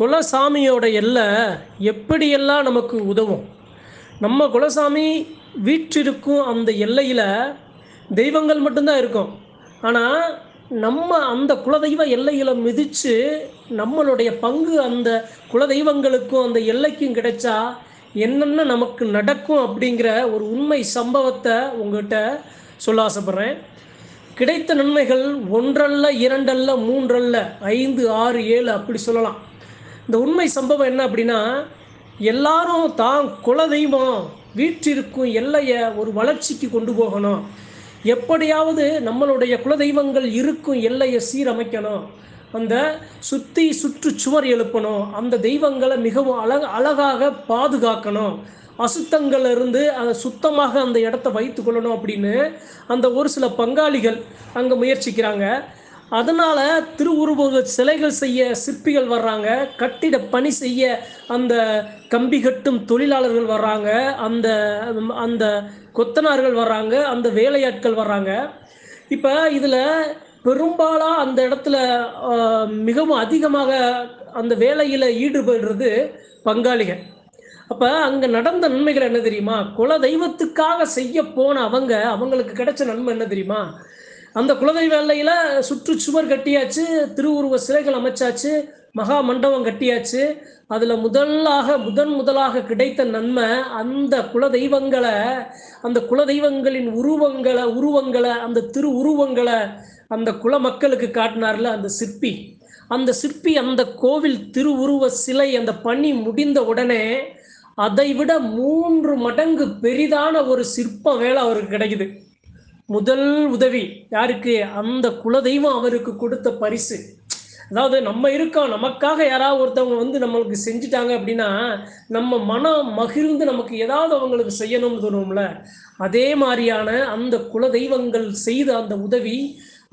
குலசாமியோட எல்லை எப்படியெல்லாம் நமக்கு உதவும்? நம்ம குலசாமி வீற்றிருக்கும் அந்த எல்லையில் தெய்வங்கள் மட்டும்தான் இருக்கும். ஆனால் நம்ம அந்த குலதெய்வ எல்லையில் மிதித்து நம்மளுடைய பங்கு அந்த குலதெய்வங்களுக்கும் அந்த எல்லைக்கும் கிடைச்சா என்னென்ன நமக்கு நடக்கும் அப்படிங்கிற ஒரு உண்மை சம்பவத்தை உங்கள்கிட்ட சொல்ல ஆசைப்பட்றேன். கிடைத்த நன்மைகள் ஒன்றல்ல இரண்டல்ல மூன்றல்ல ஐந்து ஆறு ஏழு அப்படி சொல்லலாம். இந்த உண்மை சம்பவம் என்ன அப்படின்னா எல்லாரும் தான் குலதெய்வம் வீற்றிருக்கும் எல்லையை ஒரு வளர்ச்சிக்கு கொண்டு போகணும். எப்படியாவது நம்மளுடைய குலதெய்வங்கள் இருக்கும் எல்லையை சீரமைக்கணும். அந்த சுற்றி சுற்றுச்சுவர் எழுப்பணும். அந்த தெய்வங்களை மிகவும் அழக அழகாக பாதுகாக்கணும். அசுத்தங்கள் இருந்து அதை சுத்தமாக அந்த இடத்த வைத்து கொள்ளணும் அப்படின்னு அந்த ஒரு சில பங்காளிகள் அங்கே முயற்சிக்கிறாங்க. அதனால் திருவுருவ சிலைகள் செய்ய சிற்பிகள் வர்றாங்க. கட்டிட பணி செய்ய அந்த கம்பி கட்டும் தொழிலாளர்கள் வர்றாங்க. அந்த அந்த கொத்தனார்கள் வர்றாங்க. அந்த வேலையாட்கள் வர்றாங்க. இப்போ இதில் பெரும்பாலாக அந்த இடத்துல மிகவும் அதிகமாக அந்த வேலையில் ஈடுபடுறது பங்காளிகள். அப்போ அங்கே நடந்த நன்மைகள் என்ன தெரியுமா? குல தெய்வத்துக்காக செய்ய போன அவங்க அவங்களுக்கு கிடைச்ச நன்மை என்ன தெரியுமா? அந்த குலதெய்வ சுற்று சுவர் கட்டியாச்சு திருவுருவ சிலைகள் அமைச்சாச்சு மகா மண்டபம் கட்டியாச்சு. அதில் முதலாக முதன் முதலாக கிடைத்த நன்மை அந்த குலதெய்வங்களை அந்த குலதெய்வங்களின் உருவங்களை உருவங்களை அந்த திரு உருவங்களை அந்த குல மக்களுக்கு காட்டினார்ல அந்த சிற்பி. அந்த சிற்பி அந்த கோவில் திருவுருவ சிலை அந்த பணி முடிந்த உடனே அதை விட மூன்று மடங்கு பெரிதான ஒரு சிற்ப வேலை அவருக்கு கிடைக்குது. முதல் உதவி யாருக்கு? அந்த குலதெய்வம் அவருக்கு கொடுத்த பரிசு. அதாவது நம்ம இருக்கோம் நமக்காக யாராவது ஒருத்தவங்க வந்து நம்மளுக்கு செஞ்சுட்டாங்க அப்படின்னா நம்ம மனம் மகிழ்ந்து நமக்கு ஏதாவது அவங்களுக்கு செய்யணும்னு தோணும்ல. அதே மாதிரியான அந்த குலதெய்வங்கள் செய்த அந்த உதவி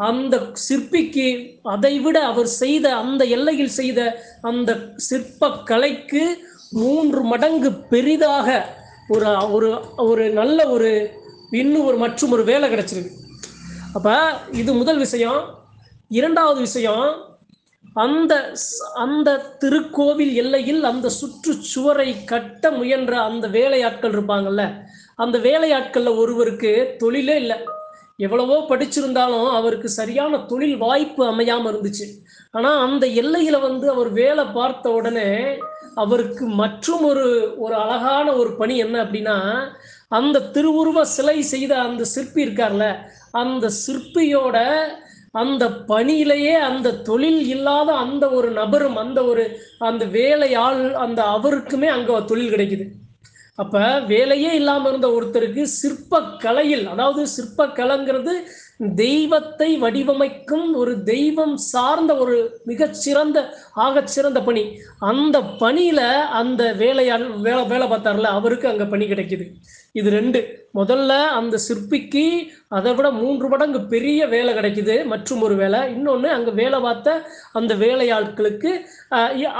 அந்த சிற்பிக்கு அதை விட அவர் செய்த அந்த எல்லையில் செய்த அந்த சிற்ப கலைக்கு மூன்று மடங்கு பெரிதாக ஒரு ஒரு ஒரு நல்ல ஒரு இன்னும் ஒரு மற்றும் ஒரு வேலை கிடைச்சிருக்கு. அப்போ இது முதல் விஷயம். இரண்டாவது விஷயம் அந்த ஸ்- அந்த திருக்கோவில் எல்லையில் அந்த சுற்றுச்சுவரை கட்ட முயன்ற அந்த வேலையாட்கள் இருப்பாங்கல்ல அந்த வேலையாட்களில் ஒருவருக்கு தொழிலே இல்லை. எவ்வளவோ படிச்சிருந்தாலும் அவருக்கு சரியான தொழில் வாய்ப்பு அமையாமல் இருந்துச்சு. ஆனால் அந்த எல்லையில் வந்து அவர் வேலை பார்த்த உடனே அவருக்கு மற்றும் ஒரு ஒரு அழகான ஒரு பணி என்ன அப்படின்னா அந்த திருவுருவ சிலை செய்த அந்த சிற்பி இருக்கார்ல அந்த சிற்பியோட அந்த பணியிலேயே அந்த தொழில் இல்லாத அந்த ஒரு நபரும் அந்த ஒரு அந்த வேலையாள் அந்த அவருக்குமே அங்கே தொழில் கிடைக்குது. அப்போ வேலையே இல்லாமல் இருந்த ஒருத்தருக்கு சிற்ப கலையில் அதாவது சிற்ப கலைங்கிறது தெய்வத்தை வடிவமைக்கும் ஒரு தெய்வம் சார்ந்த ஒரு மிகச்சிறந்த ஆகச்சிறந்த பணி. அந்த பணியில அந்த வேலையாள் வேலை வேலை பார்த்தார்ல அவருக்கு அங்க பணி கிடைக்குது. இது ரெண்டு. முதல்ல அந்த சிற்பிக்கு அதை விட மூன்று மடங்கு பெரிய வேலை கிடைக்குது மற்றும் ஒரு வேலை. இன்னொன்று அங்கே வேலை பார்த்த அந்த வேலையாட்களுக்கு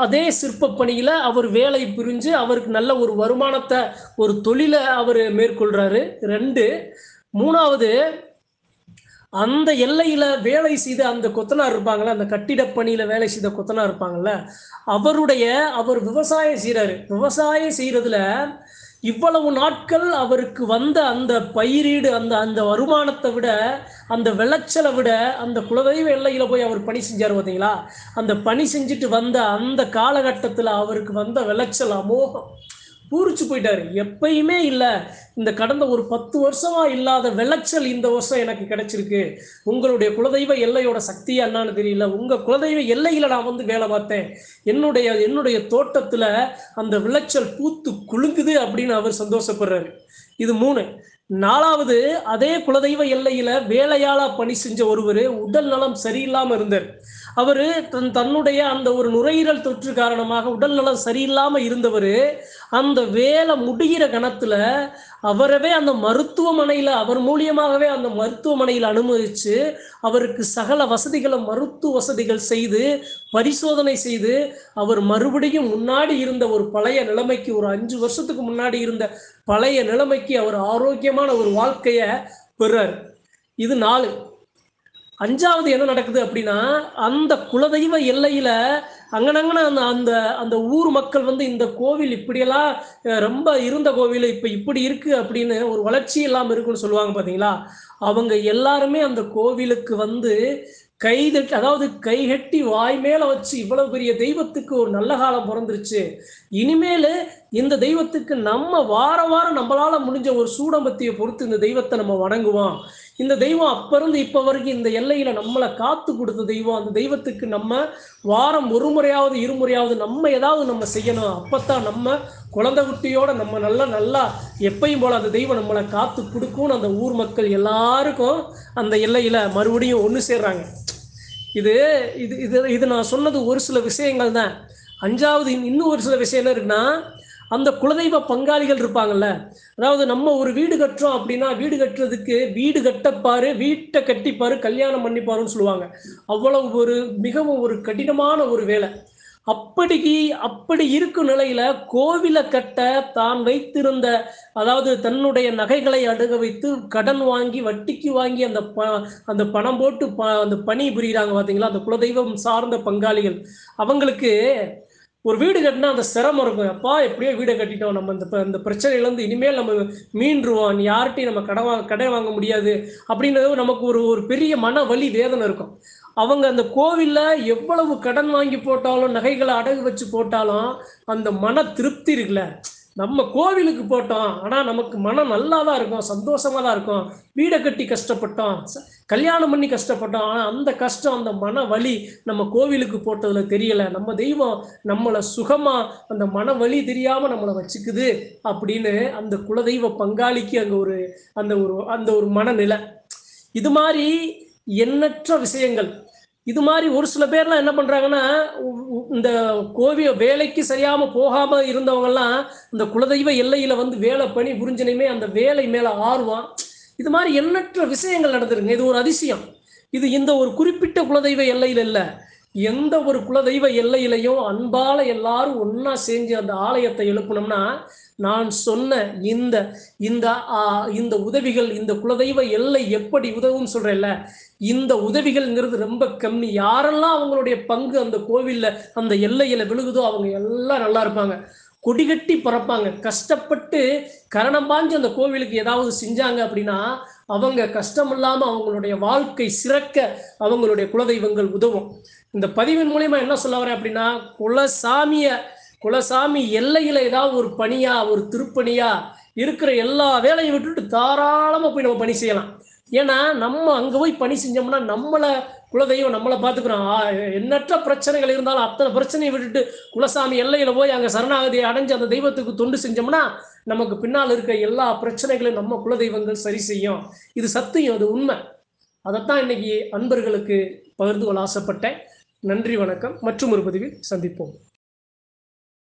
அதே சிற்ப பணியில் அவர் வேலை புரிஞ்சு அவருக்கு நல்ல ஒரு வருமானத்தை ஒரு தொழிலை அவர் மேற்கொள்கிறாரு ரெண்டு. மூணாவது அந்த எல்லையில வேலை செய்த அந்த கொத்தனார் இருப்பாங்கல்ல அந்த கட்டிட பணியில வேலை செய்த கொத்தனார் இருப்பாங்கல்ல அவருடைய அவர் விவசாயம் செய்கிறாரு விவசாயம் செய்யறதுல இவ்வளவு நாட்கள் அவருக்கு வந்த அந்த பயிரீடு அந்த அந்த வருமானத்தை விட அந்த விளைச்சலை விட அந்த குலதெய்வ எல்லையில் போய் அவர் பணி செஞ்சார் பார்த்தீங்களா அந்த பணி செஞ்சுட்டு வந்த அந்த காலகட்டத்தில் அவருக்கு வந்த விளைச்சல் அமோகம். பூரிச்சு போயிட்டாரு. எப்பயுமே இல்லை இந்த கடந்த ஒரு பத்து வருஷமா இல்லாத விளைச்சல் இந்த வருஷம் எனக்கு கிடைச்சிருக்கு. உங்களுடைய குலதெய்வ எல்லையோட சக்தியா என்னன்னு தெரியல. உங்க குலதெய்வ எல்லையில நான் வந்து வேலை பார்த்தேன். என்னுடைய என்னுடைய தோட்டத்துல அந்த விளைச்சல் பூத்து குலுங்குது அப்படின்னு அவர் சந்தோஷப்படுறாரு. இது மூணு. நாலாவது அதே குலதெய்வ எல்லையில வேலையாளா பணி செஞ்ச ஒருவர் உடல் நலம் சரியில்லாம இருந்தார். அவரு தன் தன்னுடைய அந்த ஒரு நுரையீரல் தொற்று காரணமாக உடல் நலம் சரியில்லாம இருந்தவர் அந்த வேலை முடிகிற கணத்துல அவரவே அந்த மருத்துவமனையில அவர் மூலியமாகவே அந்த மருத்துவமனையில் அனுமதிச்சு அவருக்கு சகல வசதிகளை மருத்துவ வசதிகள் செய்து பரிசோதனை செய்து அவர் மறுபடியும் முன்னாடி இருந்த ஒரு பழைய நிலைமைக்கு ஒரு அஞ்சு வருஷத்துக்கு முன்னாடி இருந்த பழைய நிலைமைக்கு அவர் ஆரோக்கியமான ஒரு வாழ்க்கைய பெறார். இது நாலு. அஞ்சாவது என்ன நடக்குது அப்படின்னா அந்த குலதெய்வ எல்லையில அங்கனங்கன அந்த அந்த அந்த ஊர் மக்கள் வந்து இந்த கோவில் இப்படியெல்லாம் ரொம்ப இருந்த கோவில் இப்போ இப்படி இருக்கு அப்படின்னு ஒரு வளர்ச்சி இல்லாமல் இருக்குன்னு சொல்லுவாங்க பார்த்தீங்களா அவங்க எல்லாருமே அந்த கோவிலுக்கு வந்து கைதட்டி அதாவது கைகட்டி வாய் மேல வச்சு இவ்வளவு பெரிய தெய்வத்துக்கு ஒரு நல்ல காலம் பிறந்துருச்சு. இனிமேல் இந்த தெய்வத்துக்கு நம்ம வார வாரம் நம்மளால முடிஞ்ச ஒரு சூடம்பத்தியை பொறுத்து இந்த தெய்வத்தை நம்ம வணங்குவோம். இந்த தெய்வம் அப்ப இருந்து இப்ப வரைக்கும் இந்த எல்லையில நம்மளை காத்து கொடுத்த தெய்வம். அந்த தெய்வத்துக்கு நம்ம வாரம் ஒரு முறையாவது இருமுறையாவது நம்ம ஏதாவது நம்ம செய்யணும். அப்பத்தான் நம்ம குழந்தை குட்டியோட நம்ம நல்லா நல்லா எப்பையும் போல் அந்த தெய்வம் நம்மளை காத்து கொடுக்கும்னு அந்த ஊர் மக்கள் எல்லாருக்கும் அந்த எல்லையில் மறுபடியும் ஒன்று சேர்றாங்க. இது இது இது இது நான் சொன்னது ஒரு சில விஷயங்கள் தான். அஞ்சாவது இன்னும் ஒரு சில விஷயம் என்ன இருக்குன்னா அந்த குலதெய்வ பங்காளிகள் இருப்பாங்கல்ல. அதாவது நம்ம ஒரு வீடு கட்டுறோம் அப்படின்னா வீடு கட்டுறதுக்கு வீடு கட்டப்பாரு வீட்டை கட்டிப்பாரு கல்யாணம் பண்ணிப்பாருன்னு சொல்லுவாங்க. அவ்வளவு ஒரு மிகவும் ஒரு கடினமான ஒரு வேலை. அப்படி அப்படி இருக்கும் நிலையில கோவிலை கட்ட தான் வைத்திருந்த அதாவது தன்னுடைய நகைகளை அடுக வைத்து கடன் வாங்கி வட்டிக்கு வாங்கி அந்த ப அந்த பணம் போட்டு ப அந்த பணி புரியுறாங்க பார்த்தீங்களா அந்த குலதெய்வம் சார்ந்த பங்காளிகள். அவங்களுக்கு ஒரு வீடு கட்டினா அந்த சிரமம் இருக்கும். அப்பா எப்படியோ வீடை கட்டிட்டோம். நம்ம இந்த இந்த பிரச்சனையிலேருந்து இனிமேல் நம்ம மீண்டுருவோம். யார்கிட்டையும் நம்ம கடை வாங்க கடை வாங்க முடியாது. அப்படின்றது நமக்கு ஒரு ஒரு பெரிய மன வலி வேதனை இருக்கும். அவங்க அந்த கோவிலில் எவ்வளவு கடன் வாங்கி போட்டாலும் நகைகளை அடகு வச்சு போட்டாலும் அந்த மன திருப்தி இருக்குல்ல. நம்ம கோவிலுக்கு போட்டோம் ஆனால் நமக்கு மனம் நல்லா தான் இருக்கும் சந்தோஷமாக தான் இருக்கும். வீடை கட்டி கஷ்டப்பட்டோம் கல்யாணம் பண்ணி கஷ்டப்பட்டோம் ஆனால் அந்த கஷ்டம் அந்த மன வலி நம்ம கோவிலுக்கு போட்டதில் தெரியலை. நம்ம தெய்வம் நம்மளை சுகமாக அந்த மன வலி தெரியாமல் நம்மளை வச்சுக்குது அப்படின்னு அந்த குலதெய்வ பங்காளிக்கு அங்கே ஒரு அந்த ஒரு அந்த ஒரு மனநிலை. இது மாதிரி எண்ணற்ற விஷயங்கள். இது மாதிரி ஒரு சில பேர்லாம் என்ன பண்ணுறாங்கன்னா இந்த கோவில் வேலைக்கு சரியாமல் போகாமல் இருந்தவங்கெல்லாம் இந்த குலதெய்வ எல்லையில் வந்து வேலை பணி புரிஞ்சினையுமே அந்த வேலை மேலே ஆர்வம். இது மாதிரி எண்ணற்ற விஷயங்கள் நடந்திருக்குங்க. இது ஒரு அதிசயம். இது இந்த ஒரு குறிப்பிட்ட குலதெய்வ எல்லையில் இல்லை. எந்த ஒரு குலதெய்வ எல்லையிலையும் அன்பால எல்லாரும் ஒன்றா சேர்ந்து அந்த ஆலயத்தை எழுப்பணும்னா நான் சொன்ன இந்த இந்த இந்த உதவிகள் இந்த குலதெய்வ எல்லை எப்படி உதவும் சொல்றேன்ல? இந்த உதவிகள்ங்கிறது ரொம்ப கம்மி. யாரெல்லாம் அவங்களுடைய பங்கு அந்த கோவில்ல அந்த எல்லையில விழுகுதோ அவங்க எல்லாம் நல்லா இருப்பாங்க. கொடிகட்டி பறப்பாங்க. கஷ்டப்பட்டு கரணம் பாஞ்சு அந்த கோவிலுக்கு ஏதாவது செஞ்சாங்க அப்படின்னா அவங்க கஷ்டம் இல்லாம அவங்களுடைய வாழ்க்கை சிறக்க அவங்களுடைய குலதெய்வங்கள் உதவும். இந்த பதிவின் மூலயமா என்ன சொல்ல வரேன் அப்படின்னா குலசாமியை குலசாமி எல்லையில ஏதாவது ஒரு பணியா ஒரு திருப்பணியா இருக்கிற எல்லா வேலையும் விட்டுட்டு தாராளமாக போய் நம்ம பணி செய்யலாம். ஏன்னா நம்ம அங்கே போய் பணி செஞ்சோம்னா நம்மளை குலதெய்வம் நம்மளை பார்த்துக்கிறோம் எண்ணற்ற பிரச்சனைகள் இருந்தாலும் அத்தனை பிரச்சனையை விட்டுட்டு குலசாமி எல்லையில் போய் அங்கே சரணாகதியை அடைஞ்சு அந்த தெய்வத்துக்கு தொண்டு செஞ்சோம்னா நமக்கு பின்னால் இருக்க எல்லா பிரச்சனைகளையும் நம்ம குலதெய்வங்கள் சரி செய்யும். இது சத்தியம் அது உண்மை. அதைத்தான் இன்னைக்கு அன்பர்களுக்கு பகிர்ந்து கொள்ள ஆசைப்பட்டேன். நன்றி வணக்கம். மற்றும் ஒரு பதிவில் சந்திப்போம்.